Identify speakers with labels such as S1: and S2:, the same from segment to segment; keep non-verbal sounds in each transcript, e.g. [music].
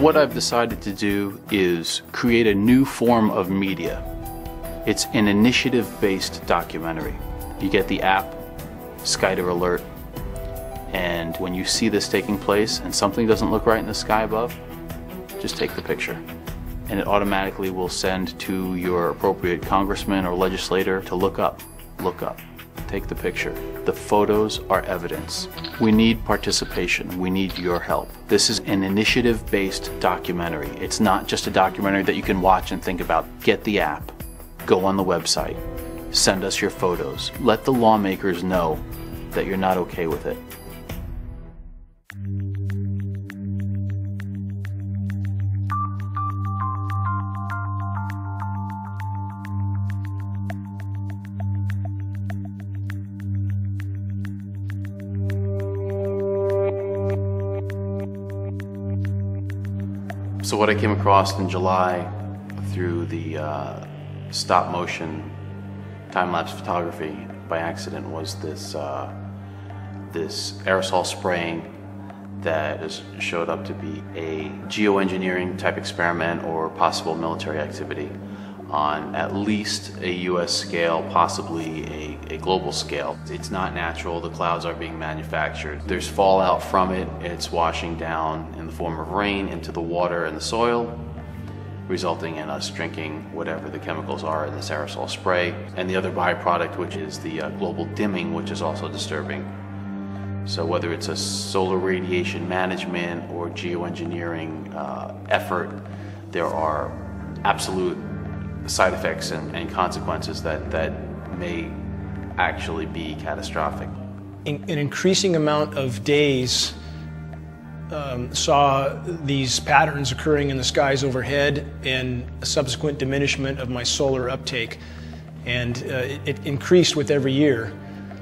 S1: What I've decided to do is create a new form of media. It's an initiative-based documentary. You get the app, Skyder Alert, and when you see this taking place and something doesn't look right in the sky above, just take the picture. And it automatically will send to your appropriate congressman or legislator to look up. Look up. Take the picture. The photos are evidence. We need participation. We need your help. This is an initiative based documentary. It's not just a documentary that you can watch and think about. Get the app, go on the website, send us your photos. Let the lawmakers know that you're not okay with it. So what I came across in July through the uh, stop motion time lapse photography by accident was this uh, this aerosol spraying that is, showed up to be a geoengineering type experiment or possible military activity on at least a US scale, possibly a, a, global scale. It's not natural, the clouds are being manufactured. There's fallout from it, it's washing down in the form of rain into the water and the soil, resulting in us drinking whatever the chemicals are in this aerosol spray. And the other byproduct, which is the uh, global dimming, which is also disturbing. So whether it's a solar radiation management or geoengineering uh, effort, there are absolute side effects and, and consequences that, that may actually be catastrophic.
S2: In, an increasing amount of days um, saw these patterns occurring in the skies overhead and a subsequent diminishment of my solar uptake. And uh, it, it increased with every year.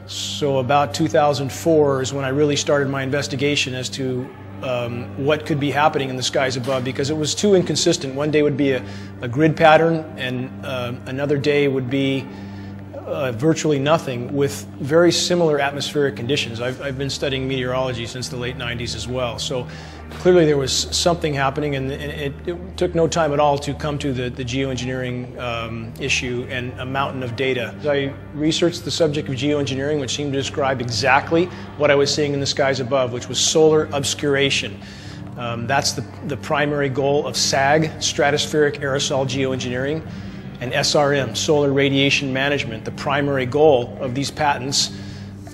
S2: So about 2004 is when I really started my investigation as to um, what could be happening in the skies above because it was too inconsistent. One day would be a, a grid pattern, and uh, another day would be uh, virtually nothing with very similar atmospheric conditions. I've, I've, been studying meteorology since the late 90s as well. So clearly there was something happening, and, and it, it, took no time at all to come to the, the geoengineering um, issue and a mountain of data. I researched the subject of geoengineering, which seemed to describe exactly what I was seeing in the skies above, which was solar obscuration. Um, that's the, the primary goal of SAG, Stratospheric Aerosol Geoengineering and SRM, solar radiation management. The primary goal of these patents,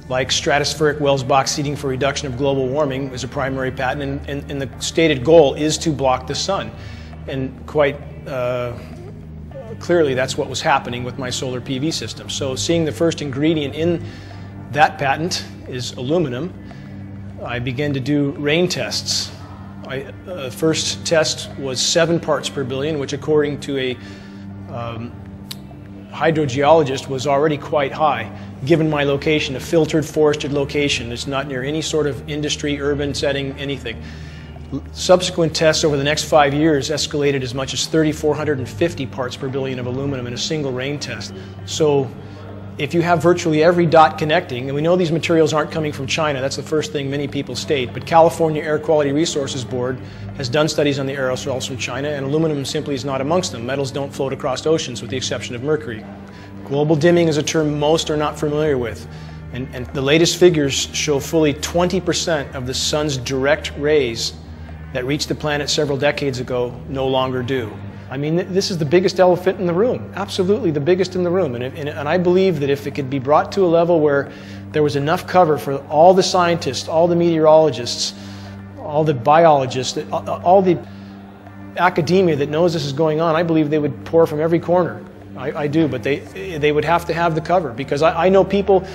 S2: like stratospheric Welsbach seeding for reduction of global warming, is a primary patent, and, and, and the stated goal is to block the sun. And quite uh, clearly, that's what was happening with my solar PV system. So, seeing the first ingredient in that patent is aluminum, I began to do rain tests. I, uh, first test was seven parts per billion, which, according to a um, hydrogeologist was already quite high, given my location, a filtered forested location. It's not near any sort of industry, urban setting, anything. Subsequent tests over the next five years escalated as much as 3,450 parts per billion of aluminum in a single rain test. So if you have virtually every dot connecting, and we know these materials aren't coming from China, that's the first thing many people state, but California Air Quality Resources Board has done studies on the aerosols from China, and aluminum simply is not amongst them. Metals don't float across oceans with the exception of mercury. Global dimming is a term most are not familiar with, and, and the latest figures show fully 20% of the sun's direct rays that reached the planet several decades ago no longer do. I mean, this is the biggest elephant in the room, absolutely the biggest in the room. And, and, and I believe that if it could be brought to a level where there was enough cover for all the scientists, all the meteorologists, all the biologists, uh, uh, all the academia that knows this is going on, I believe they would pour from every corner. I, I do, but they, they would have to have the cover because I, I know people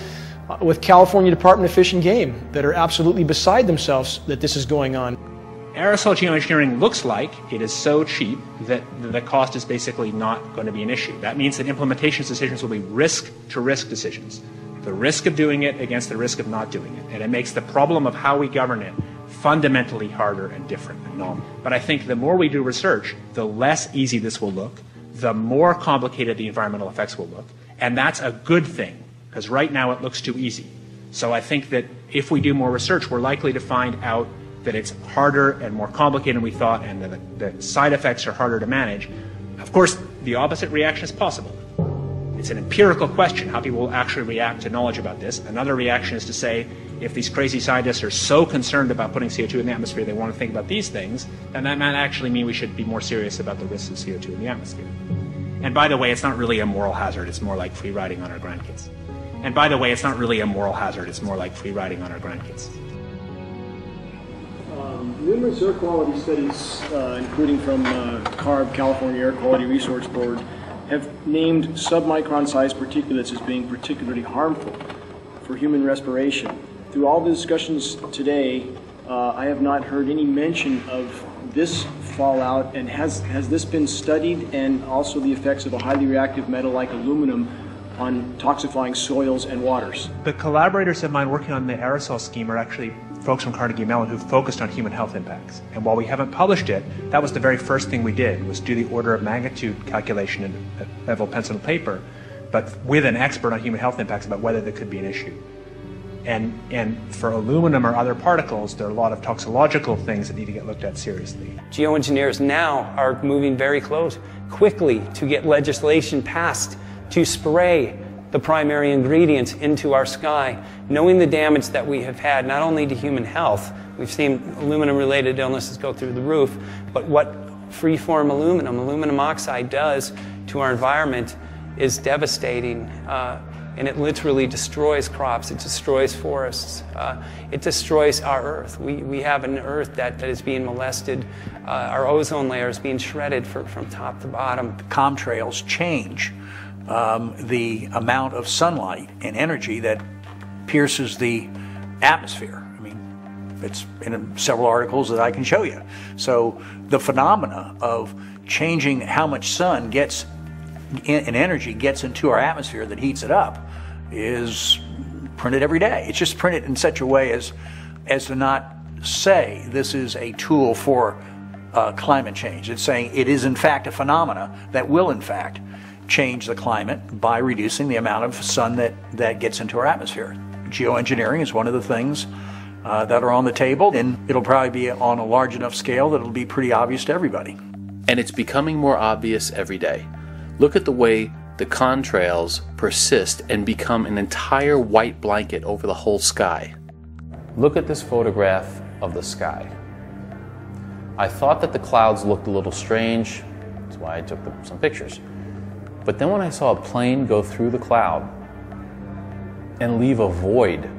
S2: uh, with California Department of Fish and Game that are absolutely beside themselves that this is going on.
S3: Aerosol geoengineering looks like it is so cheap that the cost is basically not going to be an issue. That means that implementation decisions will be risk to risk decisions. The risk of doing it against the risk of not doing it. And it makes the problem of how we govern it fundamentally harder and different and normal. But I think the more we do research, the less easy this will look, the more complicated the environmental effects will look. And that's a good thing, because right now it looks too easy. So I think that if we do more research, we're likely to find out that it's harder and more complicated than we thought, and the, the side effects are harder to manage. Of course, the opposite reaction is possible. It's an empirical question how people will actually react to knowledge about this. Another reaction is to say, if these crazy scientists are so concerned about putting CO2 in the atmosphere, they want to think about these things, then that might actually mean we should be more serious about the risks of CO2 in the atmosphere. And by the way, it's not really a moral hazard, it's more like free riding on our grandkids. And by the way, it's not really a moral hazard, it's more like free riding on our grandkids.
S2: Um, numerous air quality studies, uh, including from uh, CARB, California Air Quality Resource Board, have named submicron sized particulates as being particularly harmful for human respiration. Through all the discussions today, uh, I have not heard any mention of this fallout, and has, has this been studied and also the effects of a highly reactive metal like aluminum on toxifying soils and waters?
S3: The collaborators of mine working on the aerosol scheme are actually folks from Carnegie Mellon who focused on human health impacts. And while we haven't published it, that was the very first thing we did was do the order of magnitude calculation in uh, a level pencil and paper, but with an expert on human health impacts about whether there could be an issue. And, and for aluminum or other particles, there are a lot of toxicological things that need to get looked at seriously.
S4: Geoengineers now are moving very close, quickly to get legislation passed to spray the primary ingredients into our sky, knowing the damage that we have had not only to human health, we've seen aluminum related illnesses go through the roof, but what free-form aluminum, aluminum oxide does to our environment is devastating. Uh, and it literally destroys crops, it destroys forests, uh, it destroys our earth. We, we have an earth that, that is being molested, uh, our ozone layer is being shredded for, from top to bottom.
S5: Comtrails change um, the amount of sunlight and energy that pierces the atmosphere. I mean, it's in several articles that I can show you. So the phenomena of changing how much sun gets and energy gets into our atmosphere that heats it up is printed every day. It's just printed in such a way as as to not say this is a tool for uh, climate change. It's saying it is in fact a phenomena that will in fact change the climate by reducing the amount of sun that, that gets into our atmosphere. Geoengineering is one of the things uh, that are on the table, and it'll probably be on a large enough scale that it'll be pretty obvious to everybody.
S1: And it's becoming more obvious every day. Look at the way the contrails persist and become an entire white blanket over the whole sky. Look at this photograph of the sky. I thought that the clouds looked a little strange, that's why I took the, some pictures. But then when I saw a plane go through the cloud and leave a void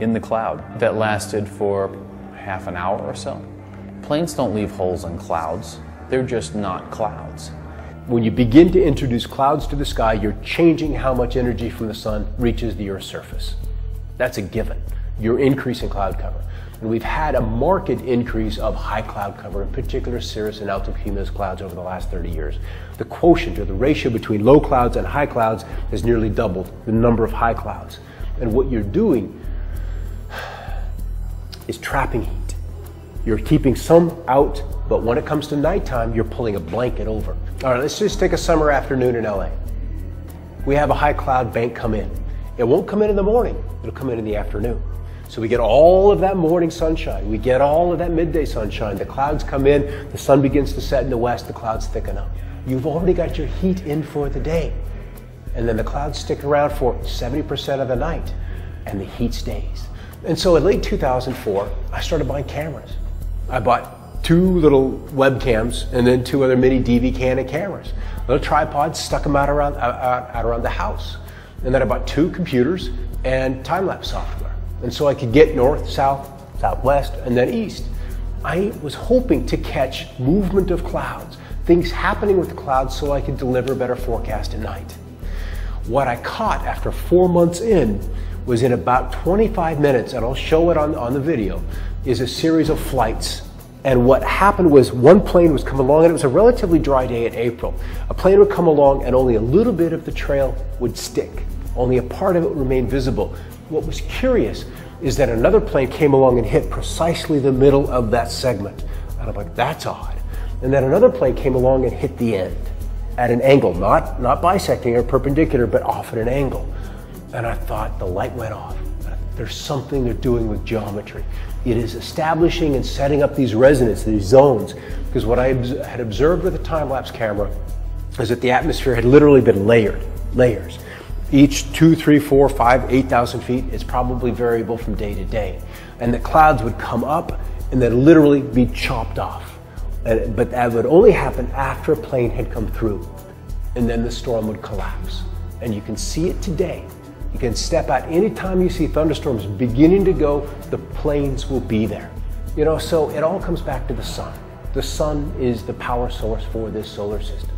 S1: in the cloud that lasted for half an hour or so, planes don't leave holes in clouds. They're just not clouds.
S6: When you begin to introduce clouds to the sky, you're changing how much energy from the sun reaches the Earth's surface. That's a given. You're increasing cloud cover. And we've had a marked increase of high cloud cover, in particular cirrus and altocumulus clouds over the last 30 years. The quotient or the ratio between low clouds and high clouds has nearly doubled the number of high clouds. And what you're doing is trapping heat. You're keeping some out, but when it comes to nighttime, you're pulling a blanket over. All right, let's just take a summer afternoon in LA. We have a high cloud bank come in. It won't come in in the morning, it'll come in in the afternoon. So we get all of that morning sunshine. We get all of that midday sunshine. The clouds come in, the sun begins to set in the west, the clouds thicken up. You've already got your heat in for the day. And then the clouds stick around for 70% of the night, and the heat stays. And so in late 2004, I started buying cameras. I bought two little webcams and then two other mini DV Canon cameras. Little tripods, stuck them out around, out, out around the house. And then I bought two computers and time lapse software. And so I could get north, south, southwest, and then east. I was hoping to catch movement of clouds, things happening with the clouds so I could deliver a better forecast at night. What I caught after four months in was in about 25 minutes, and I'll show it on, on the video, is a series of flights. And what happened was one plane was coming along, and it was a relatively dry day in April. A plane would come along, and only a little bit of the trail would stick. Only a part of it remained visible. What was curious is that another plane came along and hit precisely the middle of that segment. And I'm like, that's odd. And then another plane came along and hit the end at an angle, not, not bisecting or perpendicular, but off at an angle. And I thought the light went off. There's something they're doing with geometry. It is establishing and setting up these resonances, these zones, because what I had observed with a time-lapse camera is that the atmosphere had literally been layered, layers. Each two, three, four, five, 8,000 feet is probably variable from day to day. And the clouds would come up and then literally be chopped off. But that would only happen after a plane had come through. And then the storm would collapse. And you can see it today. You can step out anytime you see thunderstorms beginning to go, the planes will be there. You know, so it all comes back to the sun. The sun is the power source for this solar system.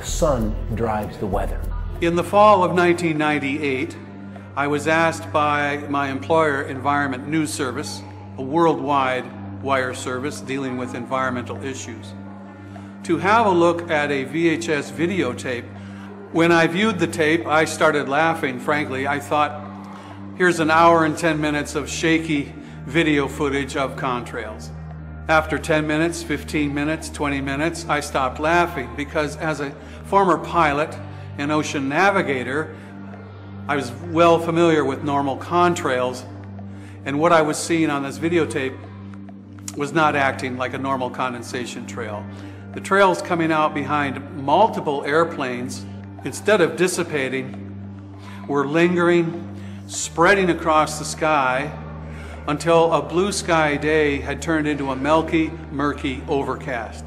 S6: The sun drives the weather.
S7: In the fall of 1998, I was asked by my employer, Environment News Service, a worldwide wire service dealing with environmental issues, to have a look at a VHS videotape. When I viewed the tape, I started laughing, frankly. I thought, here's an hour and 10 minutes of shaky video footage of contrails. After 10 minutes, 15 minutes, 20 minutes, I stopped laughing because as a former pilot and ocean navigator, I was well familiar with normal contrails, and what I was seeing on this videotape was not acting like a normal condensation trail. The trails coming out behind multiple airplanes, instead of dissipating, were lingering, spreading across the sky until a blue sky day had turned into a milky, murky overcast.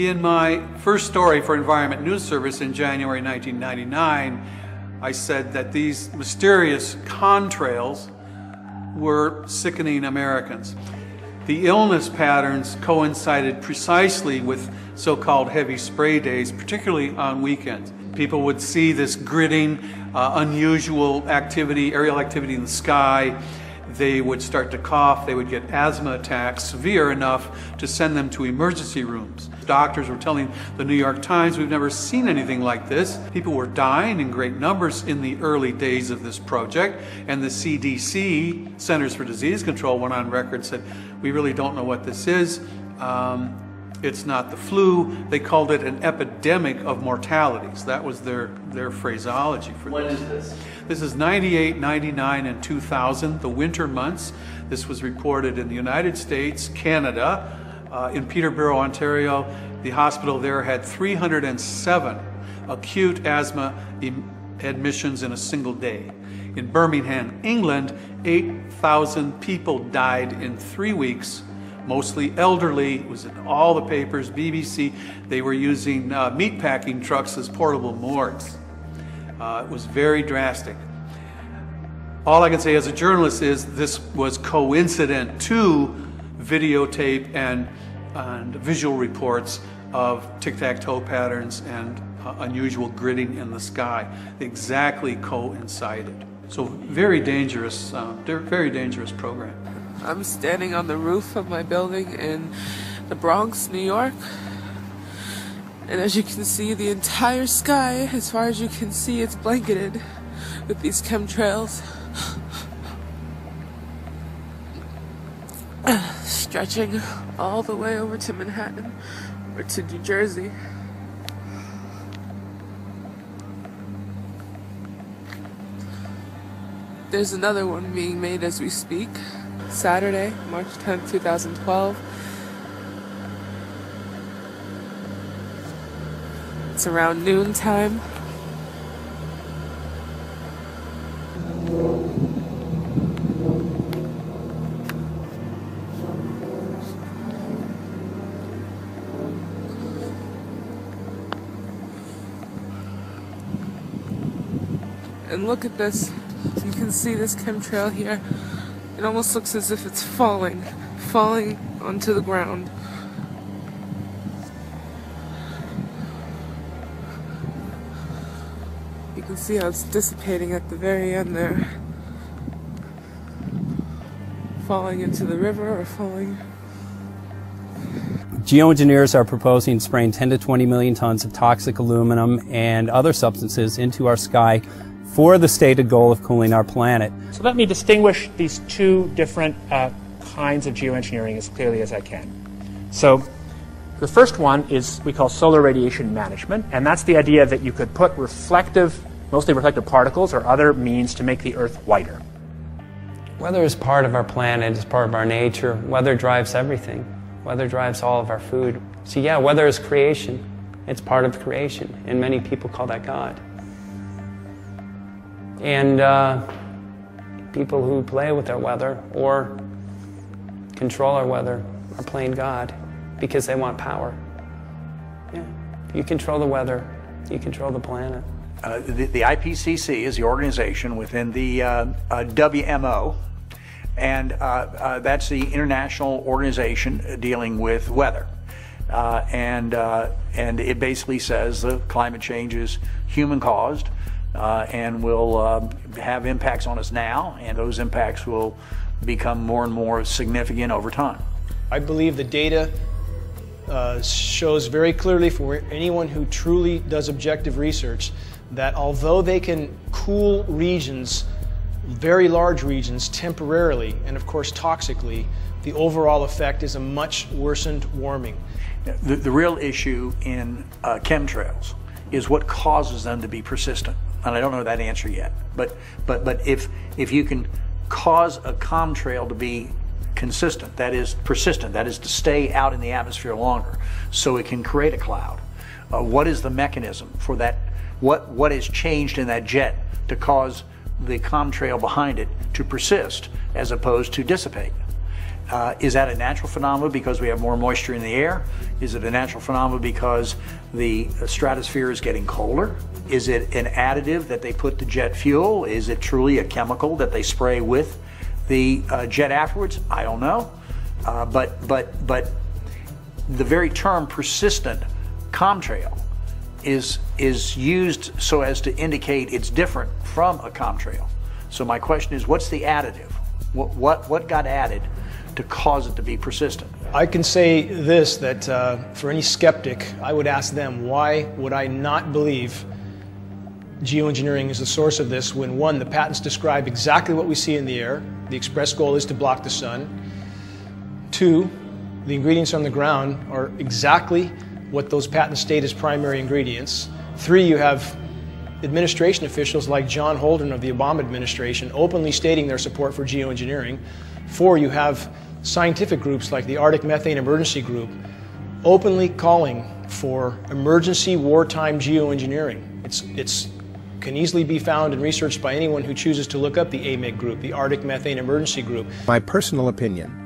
S7: In my first story for Environment News Service in January 1999, I said that these mysterious contrails were sickening Americans. The illness patterns coincided precisely with so called heavy spray days, particularly on weekends. People would see this gritting, uh, unusual activity, aerial activity in the sky. They would start to cough, they would get asthma attacks, severe enough to send them to emergency rooms. Doctors were telling the New York Times, we've never seen anything like this. People were dying in great numbers in the early days of this project, and the CDC, Centers for Disease Control, went on record said, we really don't know what this is. Um, it's not the flu. They called it an epidemic of mortalities. That was their, their phraseology for
S1: when
S7: this.
S1: When is this?
S7: This is 98, 99, and 2000, the winter months. This was reported in the United States, Canada, uh, in Peterborough, Ontario. The hospital there had 307 acute asthma admissions in a single day. In Birmingham, England, 8,000 people died in three weeks mostly elderly. It was in all the papers, BBC. They were using uh, meatpacking trucks as portable morgues. Uh, it was very drastic. All I can say as a journalist is this was coincident to videotape and, and visual reports of tic-tac-toe patterns and uh, unusual gritting in the sky. Exactly coincided. So very dangerous, uh, very dangerous program.
S8: I'm standing on the roof of my building in the Bronx, New York. And as you can see, the entire sky, as far as you can see, it's blanketed with these chemtrails. [sighs] Stretching all the way over to Manhattan or to New Jersey. There's another one being made as we speak. Saturday, March 10, 2012. It's around noon time. And look at this. You can see this chemtrail here. It almost looks as if it's falling, falling onto the ground. You can see how it's dissipating at the very end there. Falling into the river or falling.
S9: Geoengineers are proposing spraying 10 to 20 million tons of toxic aluminum and other substances into our sky for the stated goal of cooling our planet.
S3: So let me distinguish these two different uh, kinds of geoengineering as clearly as I can. So the first one is we call solar radiation management, and that's the idea that you could put reflective, mostly reflective particles or other means to make the Earth whiter.
S4: Weather is part of our planet, it's part of our nature. Weather drives everything. Weather drives all of our food. So, yeah, weather is creation. It's part of creation, and many people call that God. And uh, people who play with our weather or control our weather are playing God because they want power. Yeah. You control the weather, you control the planet.
S5: Uh, the, the, IPCC is the organization within the uh, uh, WMO, and uh, uh, that's the international organization dealing with weather. And, and it basically says the climate change is human caused and will have impacts on us now, and those impacts will become more and more significant over time.
S2: I believe the data uh, shows very clearly for anyone who truly does objective research that although they can cool regions, very large regions, temporarily and of course toxically, the overall effect is a much worsened warming.
S5: The, the real issue in uh, chemtrails is what causes them to be persistent. And I don't know that answer yet. But, but, but if, if you can cause a chemtrail to be consistent, that is persistent, that is to stay out in the atmosphere longer so it can create a cloud. Uh, what is the mechanism for that? What, what has changed in that jet to cause the chemtrail behind it to persist as opposed to dissipate? Uh, is that a natural phenomenon because we have more moisture in the air? Is it a natural phenomenon because the stratosphere is getting colder? Is it an additive that they put to jet fuel? Is it truly a chemical that they spray with the uh, jet afterwards, I don't know. Uh, but, but, but the very term persistent chemtrail is, is used so as to indicate it's different from a chemtrail. So my question is, what's the additive? What, what, what got added to cause it to be persistent?
S2: I can say this, that uh, for any skeptic, I would ask them, why would I not believe geoengineering is the source of this when one, the patents describe exactly what we see in the air. The express goal is to block the sun. Two, the ingredients on the ground are exactly what those patents state as primary ingredients. Three, you have administration officials like John Holdren of the Obama administration openly stating their support for geoengineering. Four, you have scientific groups like the Arctic Methane Emergency Group openly calling for emergency wartime geoengineering. It's, it's can easily be found and researched by anyone who chooses to look up the AMEG group, the Arctic Methane Emergency Group.
S10: My personal opinion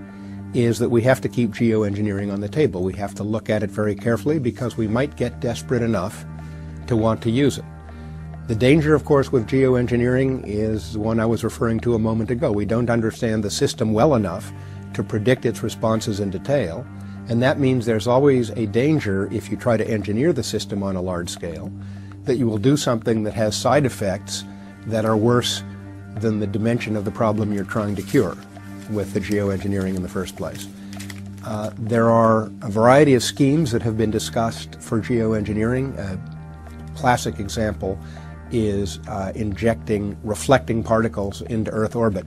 S10: is that we have to keep geoengineering on the table. We have to look at it very carefully because we might get desperate enough to want to use it. The danger, of course, with geoengineering is the one I was referring to a moment ago. We don't understand the system well enough to predict its responses in detail, and that means there's always a danger if you try to engineer the system on a large scale that you will do something that has side effects that are worse than the dimension of the problem you're trying to cure with the geoengineering in the first place. Uh, there are a variety of schemes that have been discussed for geoengineering. A classic example is uh, injecting reflecting particles into Earth orbit.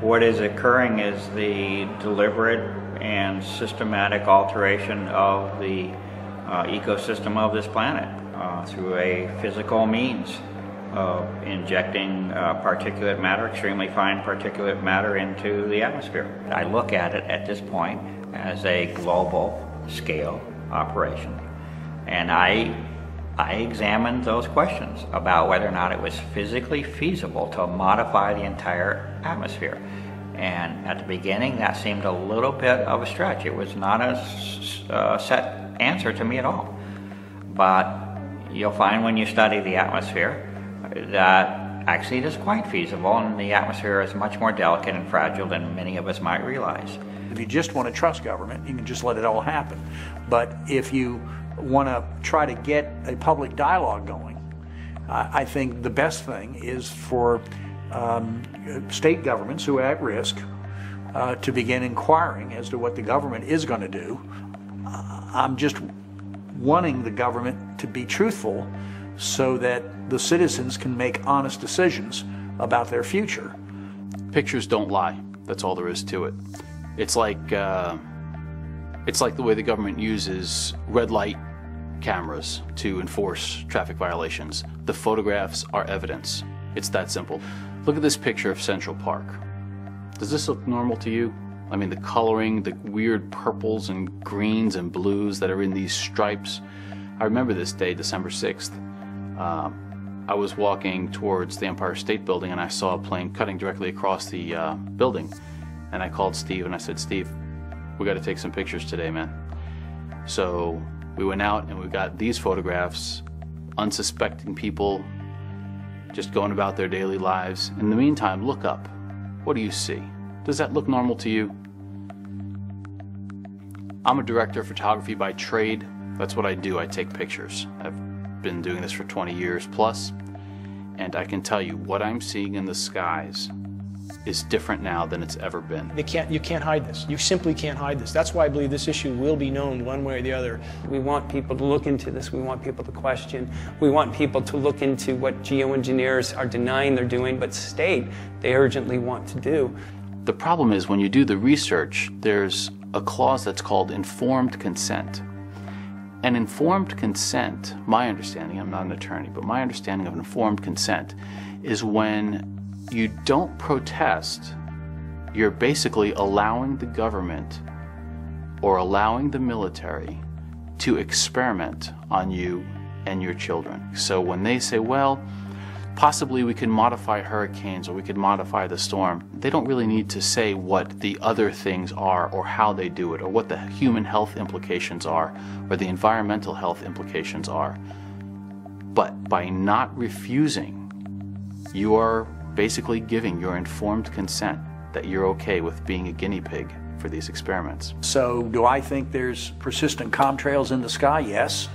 S11: What is occurring is the deliberate and systematic alteration of the uh, ecosystem of this planet uh, through a physical means of injecting uh, particulate matter, extremely fine particulate matter, into the atmosphere. I look at it at this point as a global scale operation. And I, I examined those questions about whether or not it was physically feasible to modify the entire atmosphere. And at the beginning, that seemed a little bit of a stretch. It was not a uh, set answer to me at all. But you'll find when you study the atmosphere that actually it is quite feasible and the atmosphere is much more delicate and fragile than many of us might realize.
S5: If you just want to trust government, you can just let it all happen. But if you want to try to get a public dialogue going, I think the best thing is for um, state governments who are at risk uh, to begin inquiring as to what the government is going to do. I'm just wanting the government to be truthful so that the citizens can make honest decisions about their future.
S1: Pictures don't lie. That's all there is to it. It's like uh, it's like the way the government uses red light cameras to enforce traffic violations. The photographs are evidence. It's that simple. Look at this picture of Central Park. Does this look normal to you? I mean, the coloring, the weird purples and greens and blues that are in these stripes. I remember this day, December 6th. Um, I was walking towards the Empire State Building and I saw a plane cutting directly across the uh, building. And I called Steve and I said, Steve, we got to take some pictures today, man. So we went out and we got these photographs, unsuspecting people just going about their daily lives. In the meantime, look up. What do you see? Does that look normal to you? I'm a director of photography by trade. That's what I do. I take pictures. I've been doing this for 20 years plus, and I can tell you what I'm seeing in the skies is different now than it's ever been.
S2: They can't, you can't hide this. You simply can't hide this. That's why I believe this issue will be known one way or the other.
S4: We want people to look into this. We want people to question. We want people to look into what geoengineers are denying they're doing, but state they urgently want to do.
S1: The problem is when you do the research, there's a clause that's called informed consent. And informed consent, my understanding, I'm not an attorney, but my understanding of informed consent is when you don't protest, you're basically allowing the government or allowing the military to experiment on you and your children. So when they say, well, possibly we can modify hurricanes or we could modify the storm, they don't really need to say what the other things are or how they do it or what the human health implications are or the environmental health implications are. But by not refusing, you are basically giving your informed consent that you're okay with being a guinea pig for these experiments.
S5: So, do I think there's persistent contrails in the sky? Yes.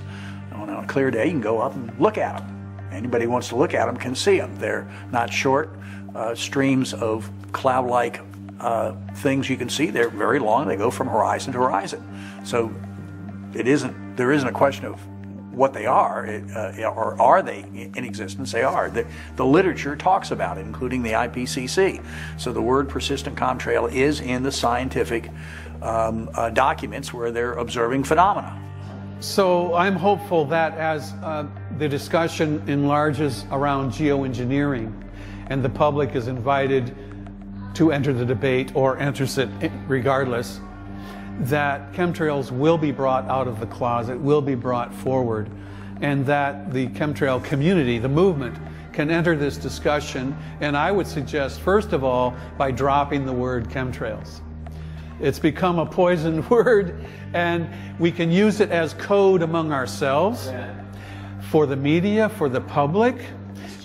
S5: On a clear day, you can go up and look at them. Anybody who wants to look at them can see them. They're not short uh, streams of cloud like uh, things you can see. They're very long, they go from horizon to horizon. So, it isn't, there isn't a question of what they are, uh, or are they in existence? They are. The, the, literature talks about it, including the IPCC. So the word persistent contrail is in the scientific um, uh, documents where they're observing phenomena.
S7: So I'm hopeful that as uh, the discussion enlarges around geoengineering and the public is invited to enter the debate or enters it regardless, that chemtrails will be brought out of the closet, will be brought forward, and that the chemtrail community, the movement, can enter this discussion. And I would suggest, first of all, by dropping the word chemtrails. It's become a poisoned [laughs] word, and we can use it as code among ourselves, for the media, for the public.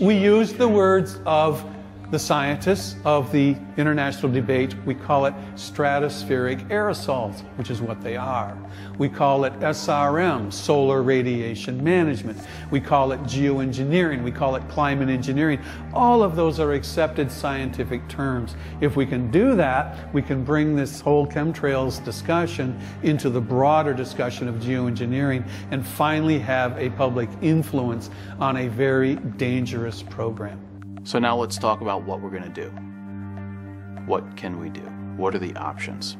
S7: We use the words of the scientists of the international debate, we call it stratospheric aerosols, which is what they are. We call it SRM, solar radiation management. We call it geoengineering. We call it climate engineering. All of those are accepted scientific terms. If we can do that, we can bring this whole chemtrails discussion into the broader discussion of geoengineering and finally have a public influence on a very dangerous program.
S1: So now let's talk about what we're going to do. What can we do? What are the options?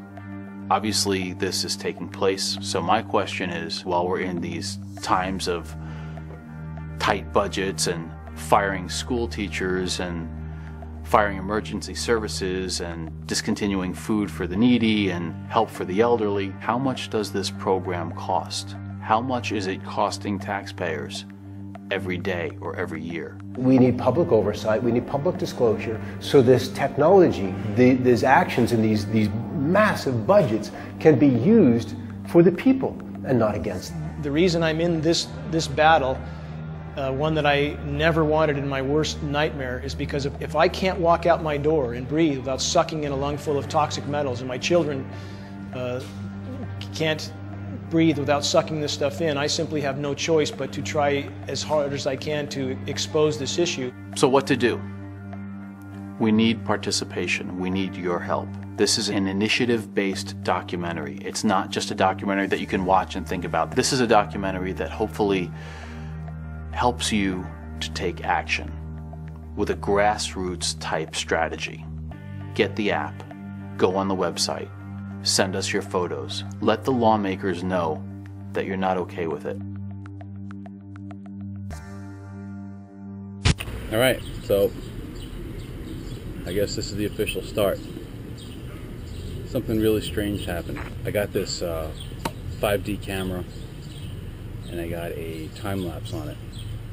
S1: Obviously, this is taking place. So, my question is while we're in these times of tight budgets and firing school teachers and firing emergency services and discontinuing food for the needy and help for the elderly, how much does this program cost? How much is it costing taxpayers? Every day or every year.
S6: We need public oversight, we need public disclosure, so this technology, the, these actions and these, these massive budgets can be used for the people and not against them.
S2: The reason I'm in this, this battle, uh, one that I never wanted in my worst nightmare, is because if, if I can't walk out my door and breathe without sucking in a lungful of toxic metals, and my children uh, can't breathe without sucking this stuff in. I simply have no choice but to try as hard as I can to expose this issue.
S1: So, what to do? We need participation. We need your help. This is an initiative based documentary. It's not just a documentary that you can watch and think about. This is a documentary that hopefully helps you to take action with a grassroots type strategy. Get the app, go on the website, Send us your photos. Let the lawmakers know that you're not okay with it.
S12: All right, so I guess this is the official start.
S1: something really strange happened. I got this uh, 5D camera and I got a time lapse on it.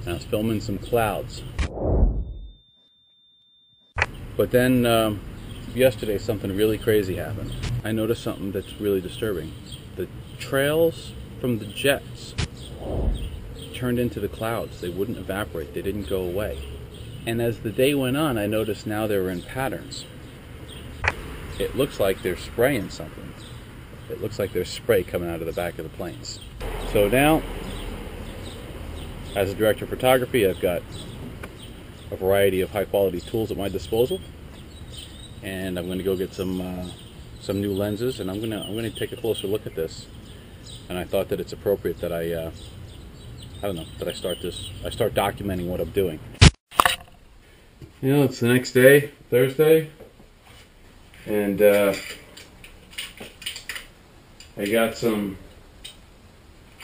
S1: And I was filming some clouds. But then um, yesterday something really crazy happened. I noticed something that's really disturbing. The trails from the jets turned into the clouds. They wouldn't evaporate, they didn't go away. And as the day went on, I noticed now they were in patterns. It looks like they're spraying something. It looks like there's spray coming out of the back of the planes. So now, as a director of photography, I've got a variety of high quality tools at my disposal. And I'm going to go get some uh, some new lenses, and I'm gonna I'm gonna take a closer look at this. And I thought that it's appropriate that I uh, I don't know that I start this I start documenting what I'm doing. You know, it's the next day, Thursday, and uh, I got some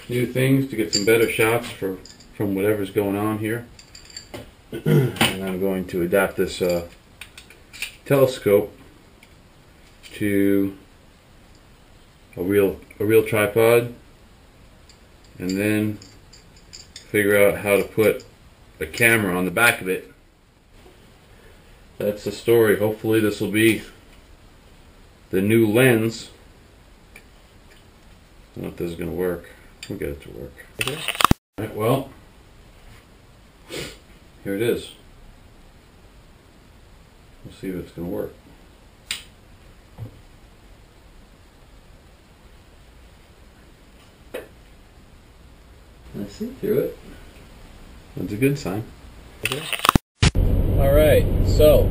S1: new things to get some better shots for from whatever's going on here. [clears throat] and I'm going to adapt this uh, telescope to a real a real tripod and then figure out how to put a camera on the back of it. That's the story. Hopefully this will be the new lens. I don't know if this is going to work. We'll get it to work. Alright, well, here it is. We'll see if it's going to work. I see through it. That's a good sign. Alright, so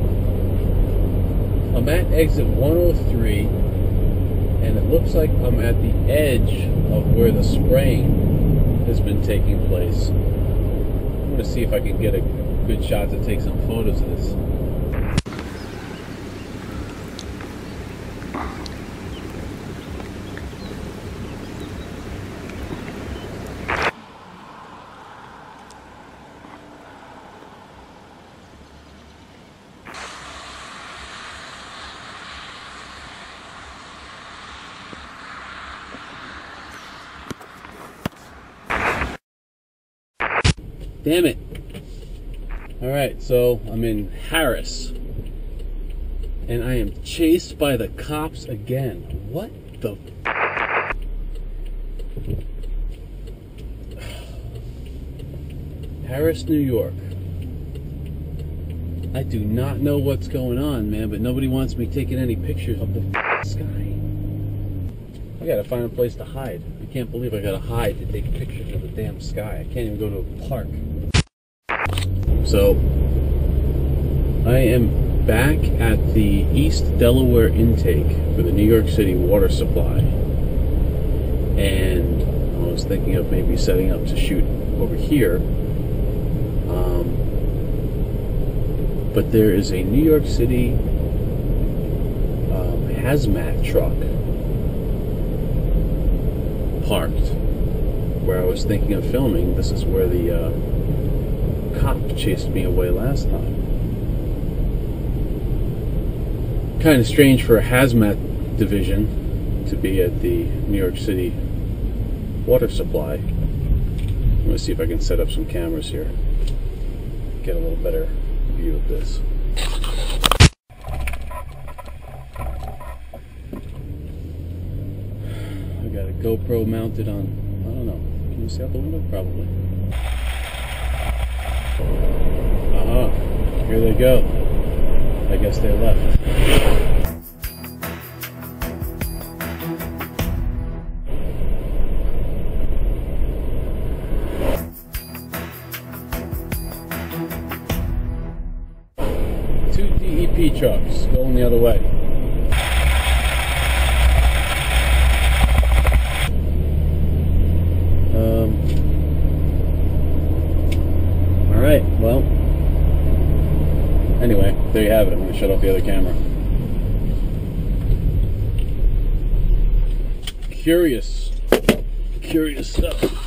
S1: I'm at exit 103 and it looks like I'm at the edge of where the spraying has been taking place. I'm going to see if I can get a good shot to take some photos of this. Damn it. Alright, so I'm in Harris. And I am chased by the cops again. What the [sighs] Harris, New York. I do not know what's going on, man, but nobody wants me taking any pictures of the sky. I gotta find a place to hide. I can't believe I gotta hide to take pictures of the damn sky. I can't even go to a park. So, I am back at the East Delaware intake for the New York City water supply. And I was thinking of maybe setting up to shoot over here. Um, but there is a New York City um, hazmat truck parked where I was thinking of filming. This is where the uh, cop chased me away last time. Kind of strange for a hazmat division to be at the New York City water supply. Going to see if I can set up some cameras here. Get a little better view of this. I got a GoPro mounted on, I don't know, can you see out the window? Probably. Uh-huh, here they go. I guess they left. Two DEP trucks going the other way. Um, all right, well, anyway, there you have it. I'm going to shut off the other camera. Curious, curious stuff.